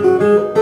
Música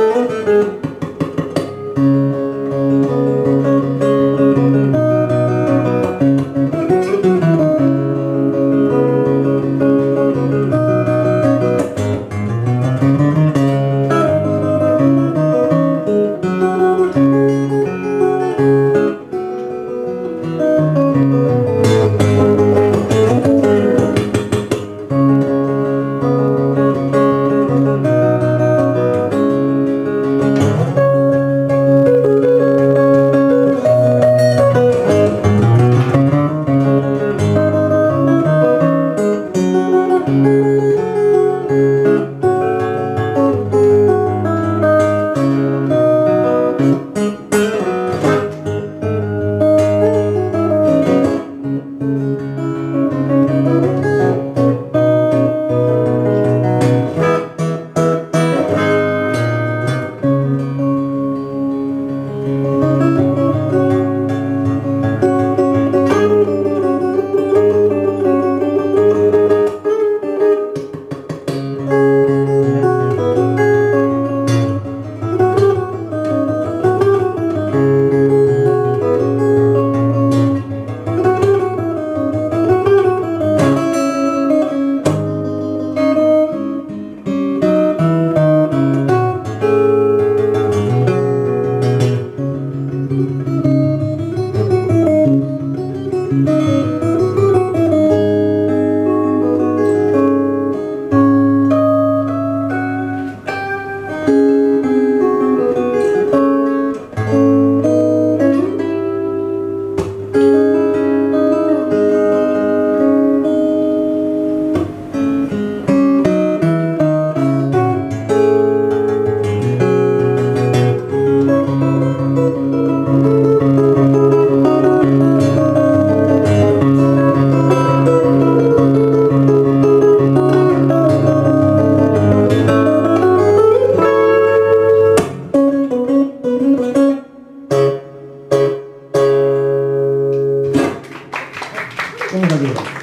とにかく